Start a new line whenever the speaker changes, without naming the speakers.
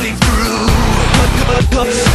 cutting through.